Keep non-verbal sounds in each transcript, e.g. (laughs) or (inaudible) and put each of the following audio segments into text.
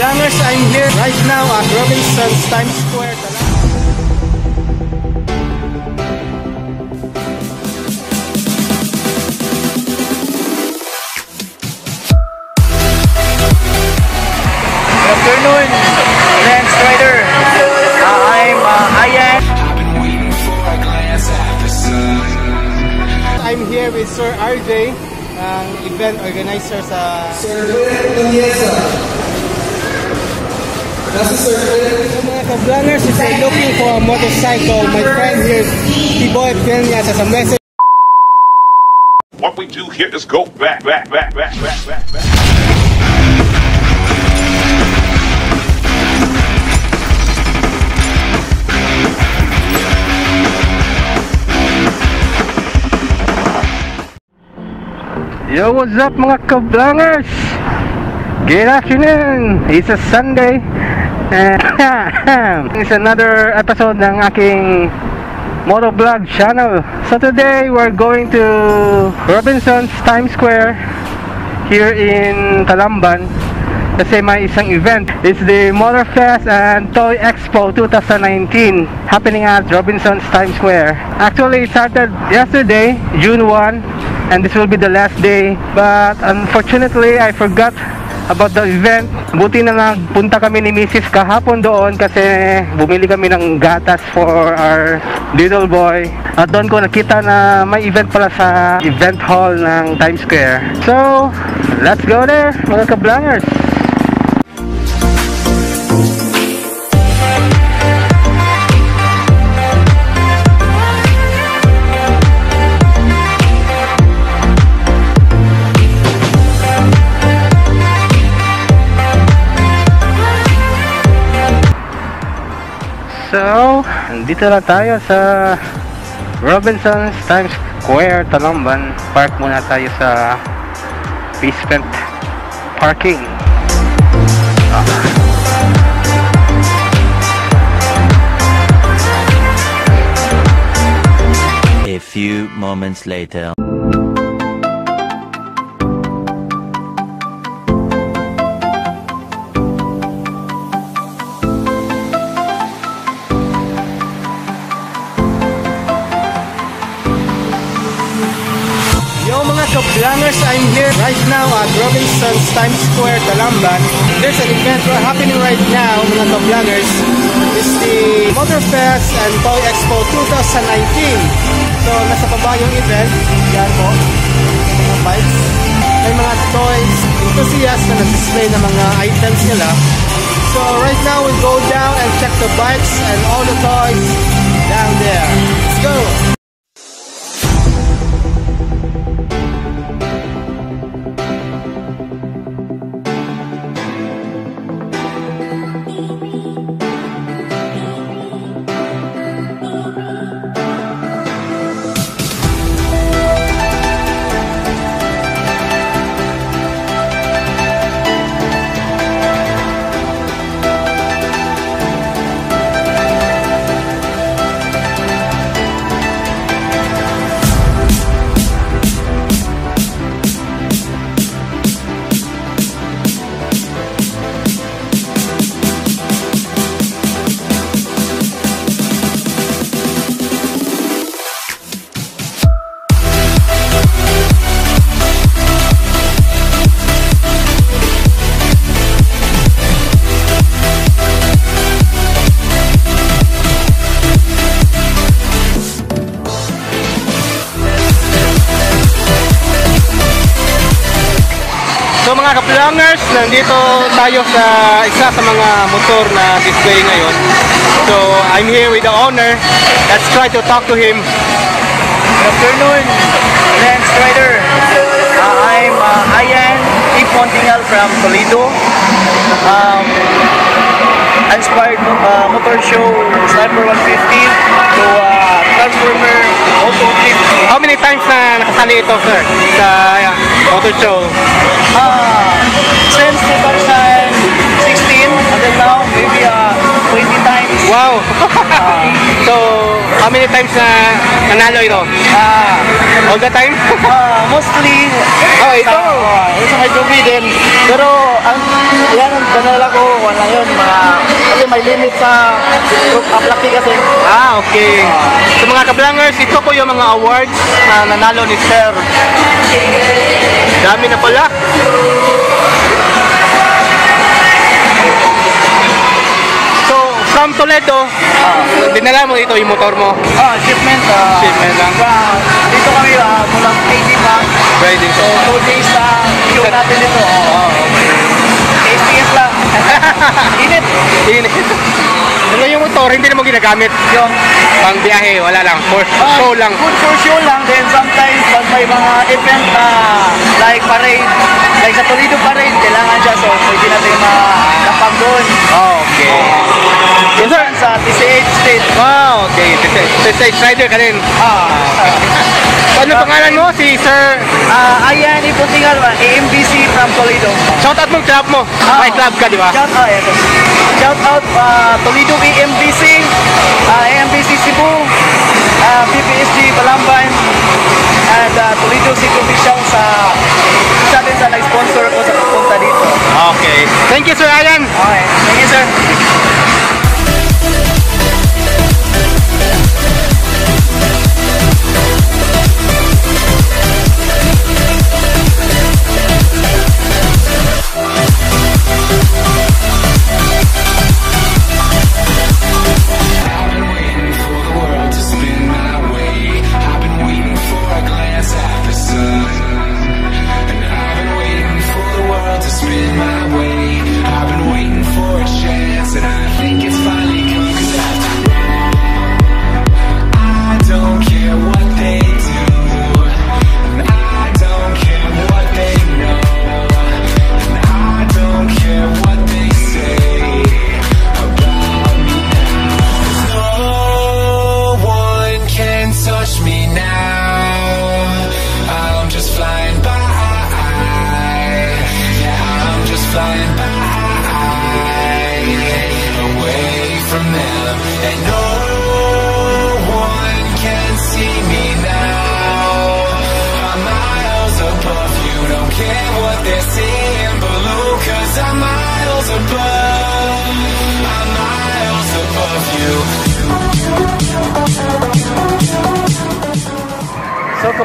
Kablangers, I'm here right now at Robinson's Times Square. Good afternoon, Lance Strider. Uh, I'm uh, Ayan. I'm here with Sir RJ, ang event organizer sa... Sir Glenn Naniesa. Nasa Sir Glenn. Mga kablangers, looking for a motorcycle, my friend here, T-Boy Peñas has a message. What we do here is go back, back, back, back, back, back, back. Yo, what's up mga kablangers? Good afternoon! It's a Sunday. (laughs) It's another episode ng aking motovlog channel. So today we're going to Robinson's Times Square here in Talamban kasi may isang event. It's the Motor Fest and Toy Expo 2019 happening at Robinson's Times Square. Actually, it started yesterday, June 1 and this will be the last day but unfortunately I forgot about the event. Buti na nagpunta kami ni Mrs. kahapon doon kasi bumili kami ng gatas for our little boy. At doon ko nakita na may event pala sa event hall ng Times Square. So let's go there mga kablangers So, dito na tayo sa Robinson's Times Square, Talamban. Park muna tayo sa basement parking. A few moments later. Kablangers, I'm here right now at Robinson's Times Square, Talamban. There's an event happening right now, mga kablangers. It's the Motor Fest and Toy Expo 2019. So, nasa baba yung event. Yan po. Mga bikes. May mga toys, enthusiasts na nag-display ng mga items nila. So, right now we go down and check the bikes and all the toys down there. Let's go! Kaplangers, nandito tayo sa isa sa mga motor na display ngayon. So I'm here with the owner. Let's try to talk to him. Good afternoon, Lance Strider. Uh, I'm uh, Ayan T. Pontingal from Toledo. Um, inspired uh, motor show Sniper 150 to uh, Transformer Auto 50. How many times na nakasali ito, sir, sa uh, motor show? Uh, since 2016 until now, maybe uh, 20 Wow! (laughs) so, how many times na nanalo ito? Ah, All the time? uh, mostly Oh, ito. uh, sa may gabi din. Pero ang yan channel ako, wala yun, mga, kasi may limit sa group aplaki kasi. Ah, okay. So mga kablangers, ito po yung mga awards na nanalo ni Sir. Dami na pala. From Toledo, dinala mo ito yung motor mo. Ah, shipment. ah, Shipment lang. ah, dito kami, ah, mula 80 pa. Riding. So, 2 days na queue natin dito. Oh, okay. SPS lang. Init. Init. Ano yung motor, hindi na mo ginagamit. Yung, Pang biyahe, wala lang. For ah, show lang. Good for show lang. Then sometimes, pag may mga event na like parade, like sa Toledo parade, kailangan siya. So, pwede natin makapag doon. Okay. Yes, sir. Sa TCH State. Wow, okay. Stage rider ka rin. Ah, Ano pangalan mo? Si Sir... ah, ayan, ipuntingan ba? AMBC from Toledo. Shout out mo club mo. Ah. May club ka, di ba? Shout out, ito. Shout out uh, Toledo AMBC, uh, AMBC Cebu, uh, PPSG Balamban, and uh, Toledo City Official sa isa din sa nag-sponsor ko sa pagpunta dito. Okay. Thank you, Sir Ayan. Okay, thank you sir.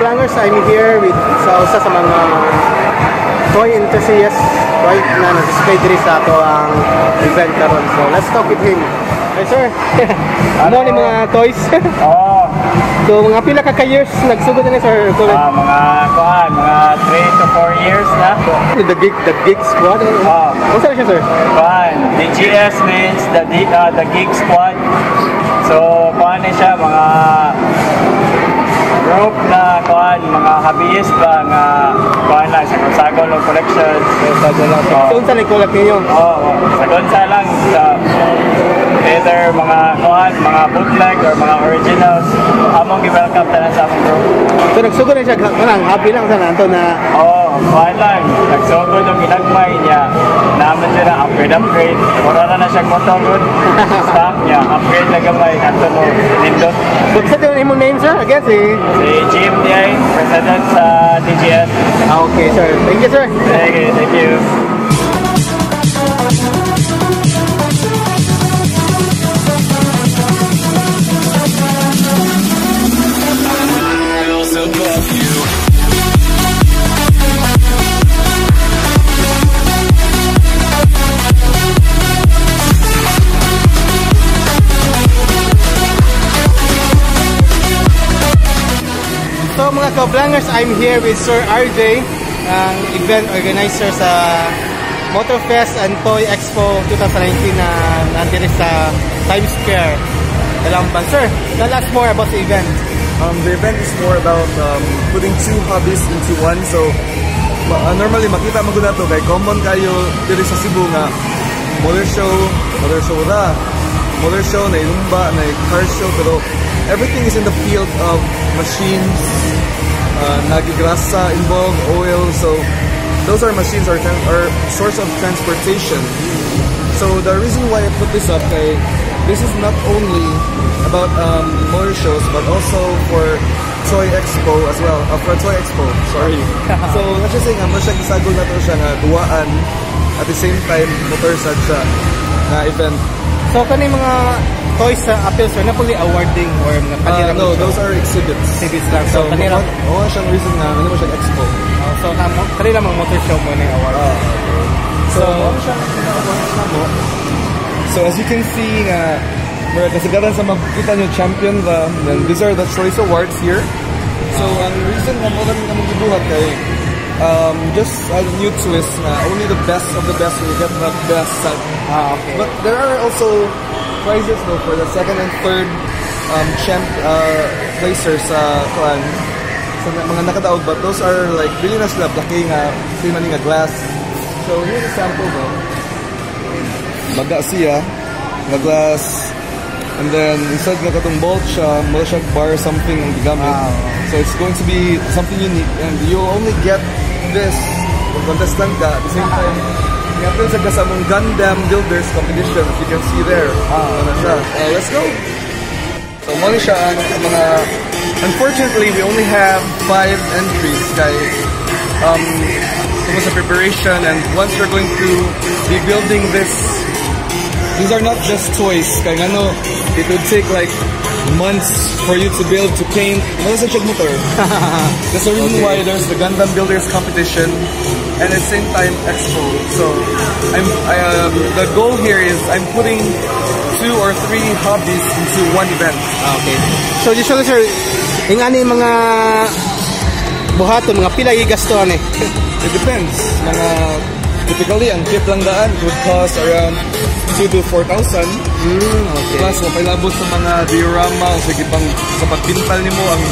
Kablangers, I'm here with sa usa sa mga toy enthusiasts right na nag-display diri sa ato ang event karon. So, let's talk with him. Hi, sir. (laughs) ano ni mga toys? (laughs) Oo, so, mga pila ka ka-years nagsugod na ni sir tulad ah, mga kuhan, mga 3 to 4 years na. the gig the gig squad. Ah. Ano siya, sir? Kuhan, DGS means the, ah, the Geek Squad. So, kuhan ni siya, mga group na kuhan, mga hobbyist ba nga kuhan lang sa Gonzago Law Collections. So, unsa ni collect ninyo? Oo, oh, sa lang sa either mga kuhan, mga bootleg or mga originals. Among gi-welcome tanan sa among group. So, nagsugod na siya kanang happy lang sa nanto na Oo, oh, kuhan lang. Nagsugod yung ginagmay niya. Naman siya na upgrade, upgrade. Mura na na siya motor good. Stock niya, upgrade na gamay. Ato mo, nindot. Buksa din imong name, sir? Again, si... Si Jim Diay, President sa DGS. Ah, okay, sir. Thank you, sir. Thank you, thank you. Kablangers, I'm here with Sir RJ, ang event organizer sa Motorfest and Toy Expo 2019 na nandito sa Times Square, Talamban. Sir, tell us more about the event. Um, the event is more about um, putting two hobbies into one. So, uh, normally makita mo na to kay common kayo diri sa Cebu nga motor show, motor show ra, motor show na ilumba, na car show pero everything is in the field of machines, uh, nagigrasa involved, oil. So, those are machines are are source of transportation. So the reason why I put this up, kay this is not only about um, motor shows, but also for Toy Expo as well. Uh, for Toy Expo, sorry. (laughs) so let's just say nga, mo siya gisagol na to siya nga duwaan at the same time motor sad siya na event. So kani mga toys sa appeal sir na puli awarding or mga Uh, no, those are exhibits. exhibits lang. So, So kanila mo mo siyang reason na ano mo siyang expo. oh, so kamo kanila mga motor show mo na award. Ah. So, So, mo siyang mo. So as you can see nga Mura kasagaran sa makikita nyo champion ba, then these are the choice awards here. So ang reason nga mo kami kamong gibuhat kay um, just a new twist na only the best of the best will get the best side. ah okay. But there are also prizes though for the second and third um, champ uh, placers sa kuan sa mga nakadaog but those are like dili na sila blaki nga same nga glass. So here's a sample though. Baga siya nga glass and then inside nga katong bolt siya mo siya bar something ang gigamit. So it's going to be something unique and you'll only get this contestant ka at the same time Ngayon sa kasamong Gundam Builders Competition, as you can see there. Ah, ano siya. Uh, let's go! So, mo siya ang ang mga... Unfortunately, we only have five entries kay um, tungkol sa preparation and once we're going to be building this these are not just toys kay ano it would take like months for you to build to paint ano sa check motor (laughs) that's the reason why there's the Gundam Builders competition and at the same time expo so I'm I, um, the goal here is I'm putting two or three hobbies into one event Ah, okay. So usually sir, yung ano yung mga buhaton, mga pila gigastuhan eh. It depends. Mga typically ang kit lang daan would cost around 2 to 4,000. Mm, okay. Plus mapay labot sa mga diorama o sige pang sa pagpintal nimo ang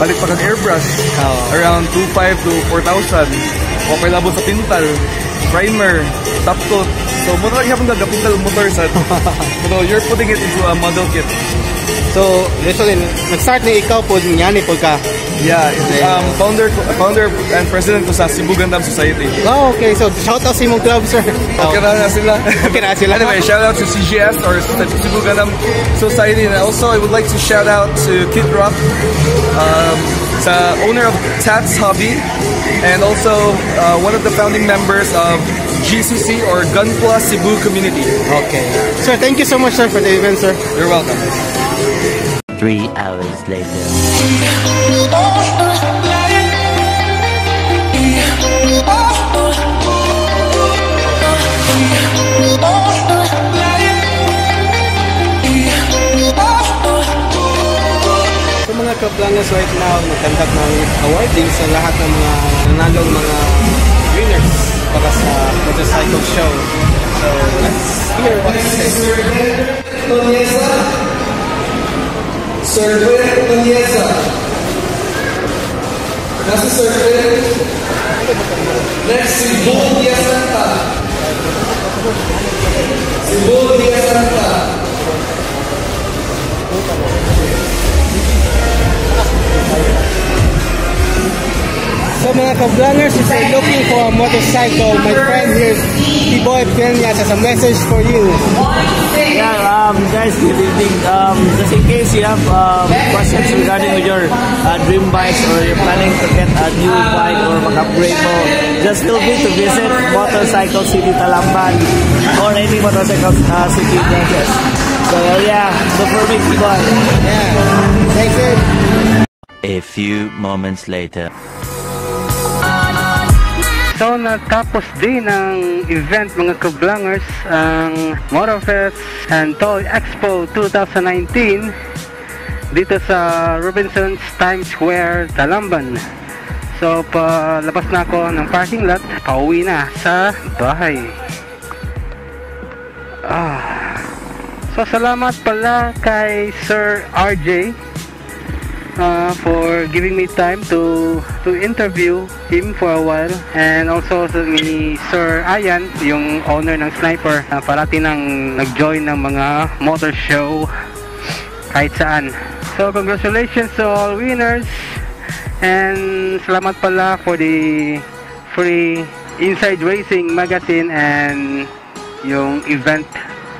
balik pa kag airbrush Oo. around 2,500 to 4,000. Mapay labot sa pintal, primer, top coat. So mo lang yapon gagapintal motor sa. (laughs) so you're putting it into a model kit. So usually nag-start ni ikaw po niya ni pagka. Yeah, um, founder founder and president ko sa Cebu Gundam Society. Oh, okay. So shout out sa imong club sir. Okay na na sila. Okay na sila. Anyway, shout out to CGS or Cebu Gundam Society. And also, I would like to shout out to Kid Rock, um, the owner of Tats Hobby, and also uh, one of the founding members of GCC or Gunpla Cebu Community. Okay. Sir, thank you so much sir for the event sir. You're welcome. Three hours later. So mga kaplanas right now, nagkandak ng awarding sa lahat ng mga nanalong mga winners para sa motorcycle show. So let's hear what it says. Server Vanessa. Nasa server. nesse si Bu Diasanta. bom Bu So mga ka-vloggers, if you're looking for a motorcycle, my friend here, T-Boy Peñas has a message for you. Yeah, um, guys, good evening. Um, just in case you have um, questions regarding your uh, dream bikes or you're planning to get a new bike or mag-upgrade mo, just feel free to visit Motorcycle City Talamban or any Motorcycle uh, City branches. So yeah, look for me, T-Boy. Yeah. Thanks, sir. A few moments later. So natapos din ang event mga kablangers ang Motorfest and Toy Expo 2019 dito sa Robinson's Times Square, Talamban. So palabas na ako ng parking lot, pauwi na sa bahay. Ah. So salamat pala kay Sir RJ uh, for giving me time to to interview him for a while. And also ni Sir Ayan yung owner ng Sniper na parati nang nag-join ng mga motor show kahit saan. So congratulations to all winners. And salamat pala for the free Inside Racing magazine and yung event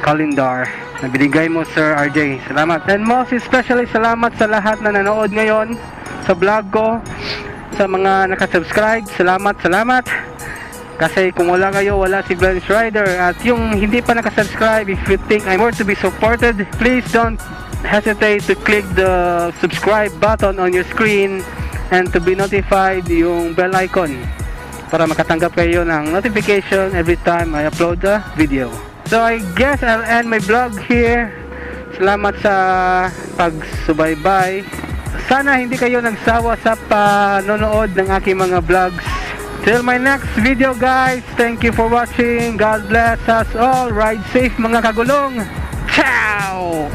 calendar na binigay mo Sir RJ. Salamat. And most especially salamat sa lahat na nanood ngayon sa vlog ko. Sa mga nakasubscribe, salamat, salamat. Kasi kung wala kayo, wala si Blends Rider. At yung hindi pa nakasubscribe, if you think I'm worth to be supported, please don't hesitate to click the subscribe button on your screen and to be notified yung bell icon para makatanggap kayo ng notification every time I upload a video. So I guess I'll end my vlog here. Salamat sa pagsubaybay. Sana hindi kayo nagsawa sa panonood ng aking mga vlogs. Till my next video guys. Thank you for watching. God bless us all. Ride safe mga kagulong. Ciao!